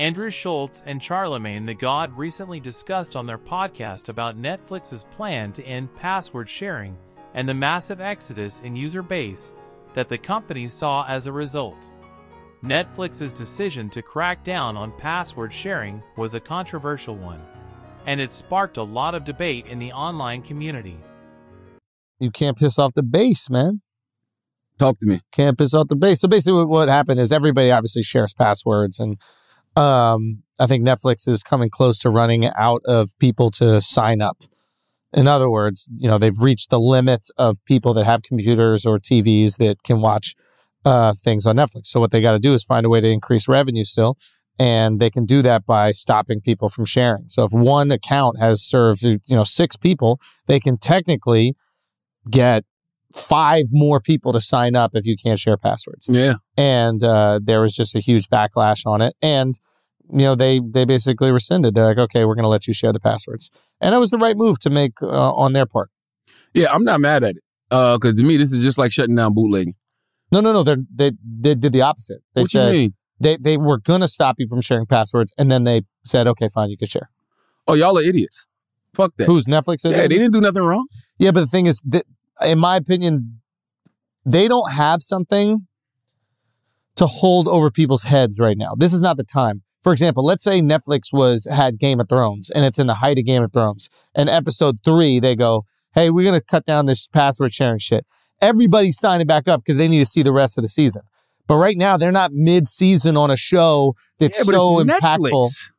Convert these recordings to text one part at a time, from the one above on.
Andrew Schulz and Charlamagne Tha God recently discussed on their podcast about Netflix's plan to end password sharing and the massive exodus in user base that the company saw as a result. Netflix's decision to crack down on password sharing was a controversial one, and it sparked a lot of debate in the online community. You can't piss off the base, man. Talk to me. Can't piss off the base. So basically, what happened is everybody obviously shares passwords, and um, I think Netflix is coming close to running out of people to sign up. In other words, you know, they've reached the limit of people that have computers or TVs that can watch uh, things on Netflix. So what they got to do is find a way to increase revenue still. And they can do that by stopping people from sharing. So if one account has served, you know, six people, they can technically get five more people to sign up if you can't share passwords. Yeah. And uh, there was just a huge backlash on it. And you know they they basically rescinded. They're like, okay, we're going to let you share the passwords, and it was the right move to make uh, on their part. Yeah, I'm not mad at it. Uh, because to me, this is just like shutting down bootlegging. No, no, no. They they they did the opposite. They what said you mean? they they were going to stop you from sharing passwords, and then they said, okay, fine, you can share. Oh, y'all are idiots. Fuck that. Who's Netflix? yeah, they didn't do nothing wrong. Yeah, but the thing is that, in my opinion, they don't have something to hold over people's heads right now. This is not the time. For example, let's say Netflix was had Game of Thrones and it's in the height of Game of Thrones. And episode three, they go, Hey, we're gonna cut down this password sharing shit. Everybody's signing back up because they need to see the rest of the season. But right now, they're not mid-season on a show that's Yeah, so impactful. Netflix.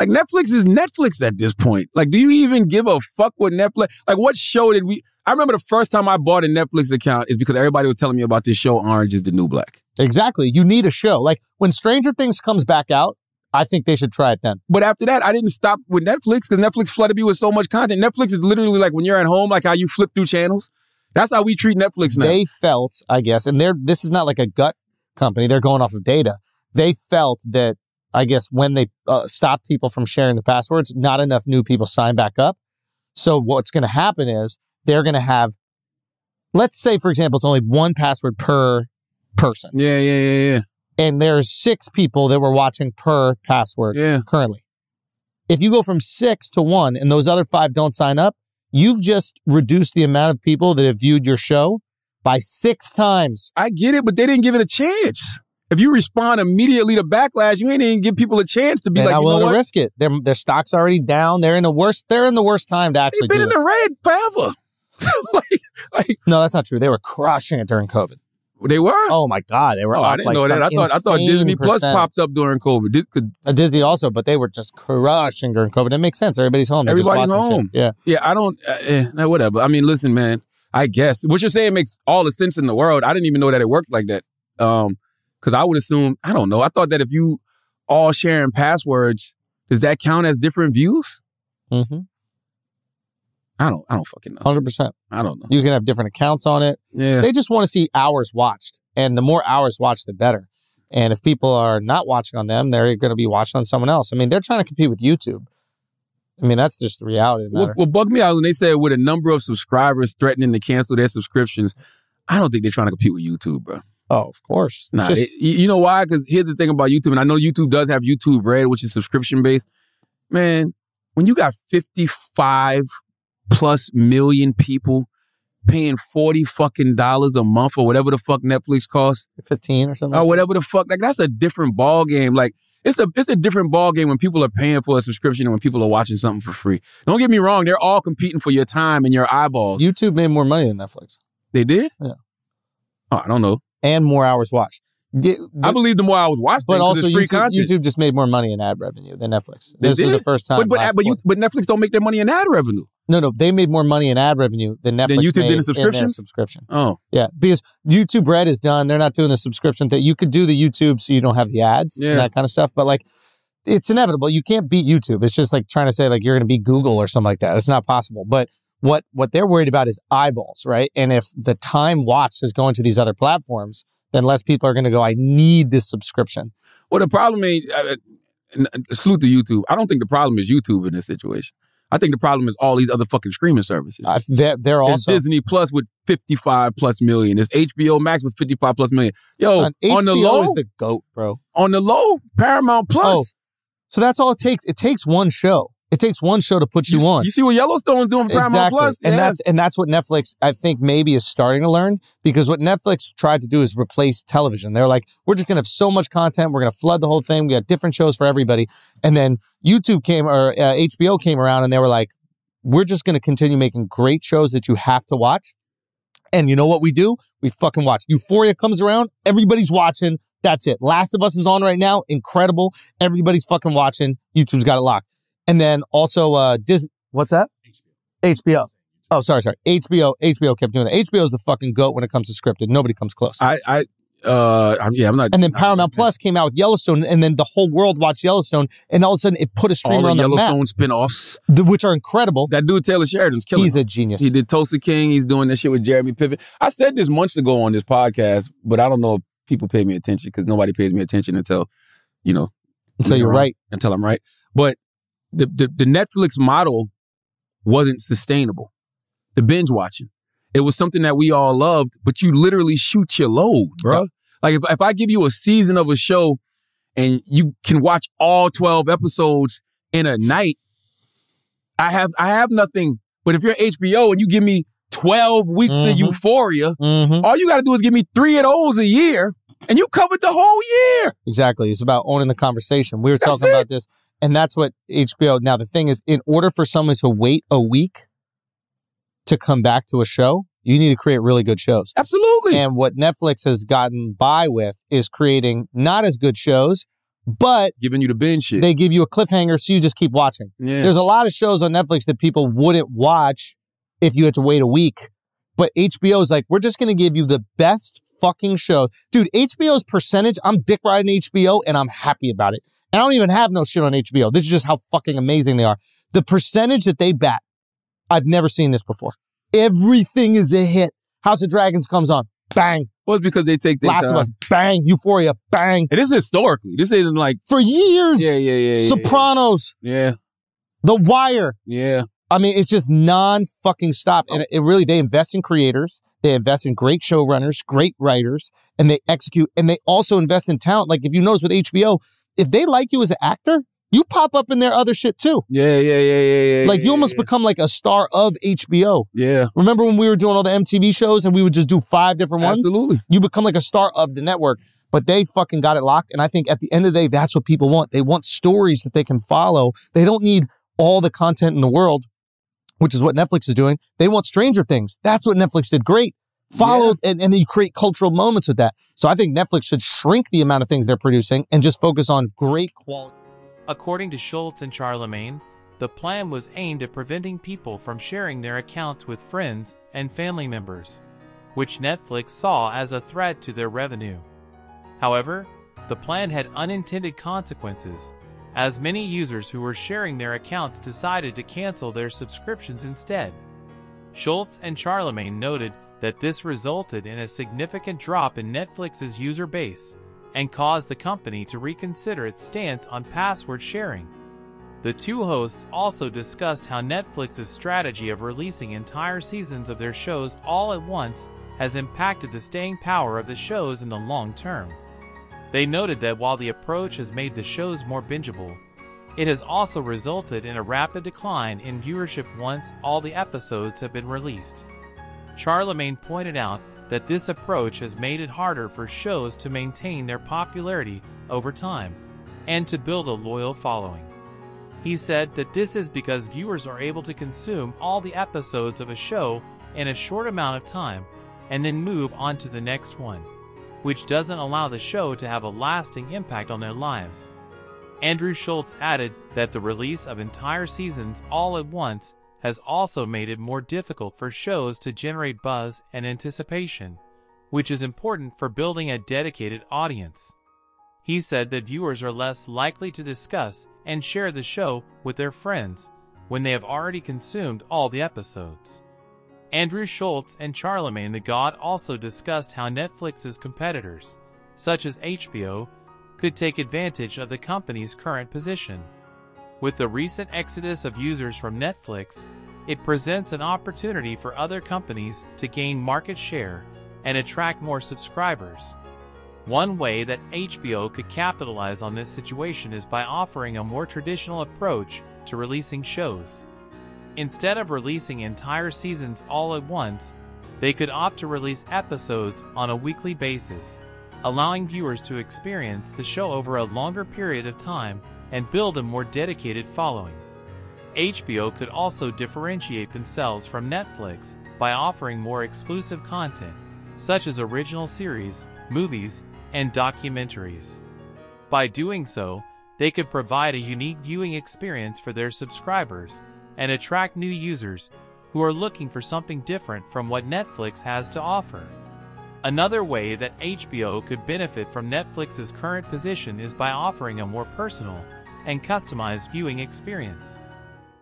Like Netflix is Netflix at this point. Like, do you even give a fuck what Netflix? Like, what show did we? I remember the first time I bought a Netflix account is because everybody was telling me about this show, Orange is the New Black. Exactly. You need a show. Like when Stranger Things comes back out, I think they should try it then. But after that, I didn't stop with Netflix because Netflix flooded me with so much content. Netflix is literally like when you're at home, like how you flip through channels. That's how we treat Netflix now. They felt, I guess, and they're this is not like a gut company. They're going off of data. They felt that I guess when they uh, stopped people from sharing the passwords, not enough new people signed back up. So what's going to happen is they're going to have, let's say, for example, it's only one password per person, yeah, yeah, yeah, yeah. and there's six people that were watching per password Yeah. currently. If you go from six to one and those other five don't sign up, you've just reduced the amount of people that have viewed your show by six times. I get it, but they didn't give it a chance. If you respond immediately to backlash, you ain't even give people a chance to be They're like, not you know willing to what? risk it. Their their stock's already down. They're in the worst. They're in the worst time to actually They've been do in this. the red forever. like, like No, that's not true. They were crushing it during COVID. they were. Oh my god, they were. Oh, I didn't like know that. I thought I thought Disney Plus popped up during COVID. This could Uh, Disney also, but they were just crushing during COVID. It makes sense. Everybody's home. They're Everybody's watching shit. home. Yeah. Yeah, I don't. Uh, eh, whatever. I mean, listen, man. I guess what you're saying makes all the sense in the world. I didn't even know that it worked like that. Um, because I would assume I don't know. I thought that if you all sharing passwords, does that count as different views? Mm-hmm. I don't. I don't fucking know. Hundred percent. I don't know. You can have different accounts on it. Yeah. They just want to see hours watched, and the more hours watched, the better. And if people are not watching on them, they're going to be watching on someone else. I mean, they're trying to compete with YouTube. I mean, that's just the reality of the matter. What, what bugged me out when they said with a number of subscribers threatening to cancel their subscriptions, I don't think they're trying to compete with YouTube, bro. Oh, of course. Nah, just- it- you you know why? Because here's the thing about YouTube, and I know YouTube does have YouTube Red, which is subscription based. Man, when you got 55 plus million people paying 40 fucking dollars a month or whatever the fuck Netflix costs, 15 or something. or whatever the fuck, like that's a different ball game. Like it's a it's a different ball game when people are paying for a subscription and when people are watching something for free. Don't get me wrong, they're all competing for your time and your eyeballs. YouTube made more money than Netflix they did? Yeah. Oh, I don't know. And more hours watched. Di- I believe the more I was watching, but also YouTube. YouTube just made more money in ad revenue than Netflix. They This is the first time. But but, but, you, but Netflix don't make their money in ad revenue. no, no, they made more money in ad revenue than Netflix YouTube did in made in subscriptions? subscription. Oh, Yeah, because YouTube Red is done. They're not doing the subscription thing. You could do the YouTube so you don't have the ads Yeah. and that kind of stuff. But like, it's inevitable. You can't beat YouTube. It's just like trying to say like you're going to beat Google or something like that. It's not possible. But what what they're worried about is eyeballs, right? And if the time watched is going to these other platforms, then less people are going to go. I need this subscription. well, the problem is, Uh, salute to YouTube. I don't think the problem is YouTube in this situation. I think the problem is all these other fucking streaming services. Uh, they're, they're also Disney Plus with 55 plus million. It's HBO Max with 55 plus million. Yo, Son, on the low, is the goat, bro. on the low, Paramount Plus. Oh, So that's all it takes. It takes one show. It takes one show to put you, s- on. You see what Yellowstone's doing for Paramount exactly. Plus? And that's and that's what Netflix I think maybe is starting to learn because what Netflix tried to do is replace television. They're like, we're just gonna have so much content, we're gonna flood the whole thing. We got different shows for everybody. And then YouTube came or uh, HBO came around and they were like, we're just gonna continue making great shows that you have to watch. And you know what we do? We fucking watch. Euphoria comes around, everybody's watching. That's it. Last of Us is on right now. Incredible. Everybody's fucking watching. YouTube's got it locked. And then also uh Dis what's that? HBO. Oh, sorry, sorry. HBO. HBO kept doing that. HBO is the fucking goat when it comes to scripted. Nobody comes close. I, I, uh, I'm, yeah, I'm not. and then Paramount Plus came out with Yellowstone, and then the whole world watched Yellowstone, and all of a sudden it put a all the on the map, Yellowstone spin-offs. th- which are incredible. That dude Taylor Sheridan's killing. He's it. a genius. He did Tulsa King. He's doing that shit with Jeremy Piven. I said this months ago on this podcast, but I don't know if people pay me attention because nobody pays me attention until, you know, Until you're right. Until I'm right. But the, the the Netflix model wasn't sustainable. The binge watching. It was something that we all loved, but you literally shoot your load, bro. Like if, if I give you a season of a show and you can watch all 12 episodes in a night, I have I have nothing. But if you're HBO and you give me 12 weeks of Mhm. euphoria, Mm-hmm. all you gotta do is give me three of those a year, and you covered the whole year. Exactly. It's about owning the conversation. We were That's talking it. about this, and that's what HBO. Now the thing is, in order for someone to wait a week to come back to a show, you need to create really good shows. Absolutely. And what Netflix has gotten by with is creating not as good shows, but Giving you the binge shit. they give you a cliffhanger so you just keep watching. yeah. There's a lot of shows on Netflix that people wouldn't watch if you had to wait a week. But HBO is like, we're just going to give you the best fucking show. Dude, HBO's percentage, I'm dick riding HBO and I'm happy about it. I don't even have no shit on HBO. This is just how fucking amazing they are. The percentage that they bat, I've never seen this before. Everything is a hit. House of Dragons comes on, bang. well, it's because they take their Last time. of Us, bang. Euphoria, bang. And this is historically. This isn't like For years. yeah, yeah, yeah, yeah, Sopranos, yeah, The Wire. yeah. I mean, it's just non fucking stop. And it really, they invest in creators, they invest in great showrunners, great writers, and they execute. And they also invest in talent. Like if you notice with HBO, if they like you as an actor, you pop up in their other shit too. Yeah, yeah, yeah, yeah, yeah. Like you yeah, almost yeah. become like a star of HBO. Yeah, Remember when we were doing all the MTV shows and we would just do five different ones? absolutely. You become like a star of the network. But they fucking got it locked. And I think at the end of the day, that's what people want. They want stories that they can follow. They don't need all the content in the world, which is what Netflix is doing. They want Stranger Things. That's what Netflix did great. Follow and, and then you create cultural moments with that. So I think Netflix should shrink the amount of things they're producing and just focus on great quality. According to Schulz and Charlamagne, the plan was aimed at preventing people from sharing their accounts with friends and family members, which Netflix saw as a threat to their revenue. However, the plan had unintended consequences, as many users who were sharing their accounts decided to cancel their subscriptions instead. Schulz and Charlamagne noted that this resulted in a significant drop in Netflix's user base and caused the company to reconsider its stance on password sharing. The two hosts also discussed how Netflix's strategy of releasing entire seasons of their shows all at once has impacted the staying power of the shows in the long term. They noted that while the approach has made the shows more bingeable, it has also resulted in a rapid decline in viewership once all the episodes have been released. Charlamagne pointed out that this approach has made it harder for shows to maintain their popularity over time and to build a loyal following. He said that this is because viewers are able to consume all the episodes of a show in a short amount of time and then move on to the next one, which doesn't allow the show to have a lasting impact on their lives. Andrew Schulz added that the release of entire seasons all at once has also made it more difficult for shows to generate buzz and anticipation, which is important for building a dedicated audience. He said that viewers are less likely to discuss and share the show with their friends when they have already consumed all the episodes. Andrew Schulz and Charlamagne Tha God also discussed how Netflix's competitors, such as HBO, could take advantage of the company's current position. With the recent exodus of users from Netflix, it presents an opportunity for other companies to gain market share and attract more subscribers. One way that HBO could capitalize on this situation is by offering a more traditional approach to releasing shows. Instead of releasing entire seasons all at once, they could opt to release episodes on a weekly basis, allowing viewers to experience the show over a longer period of time and build a more dedicated following. HBO could also differentiate themselves from Netflix by offering more exclusive content, such as original series, movies, and documentaries. By doing so, they could provide a unique viewing experience for their subscribers and attract new users who are looking for something different from what Netflix has to offer. Another way that HBO could benefit from Netflix's current position is by offering a more personal and customized viewing experience.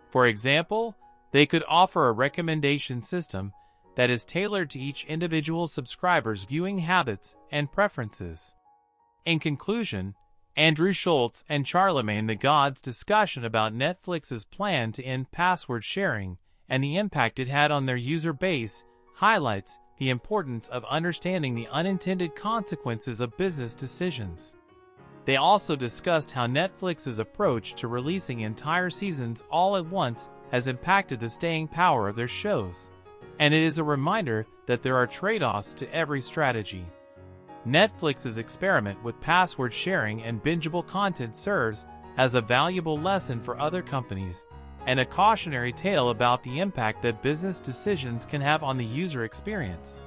For example, they could offer a recommendation system that is tailored to each individual subscriber's viewing habits and preferences. In conclusion, Andrew Schulz and Charlamagne Tha God's discussion about Netflix's plan to end password sharing and the impact it had on their user base highlights the importance of understanding the unintended consequences of business decisions. They also discussed how Netflix's approach to releasing entire seasons all at once has impacted the staying power of their shows. And it is a reminder that there are trade offs to every strategy. Netflix's experiment with password sharing and bingeable content serves as a valuable lesson for other companies and a cautionary tale about the impact that business decisions can have on the user experience.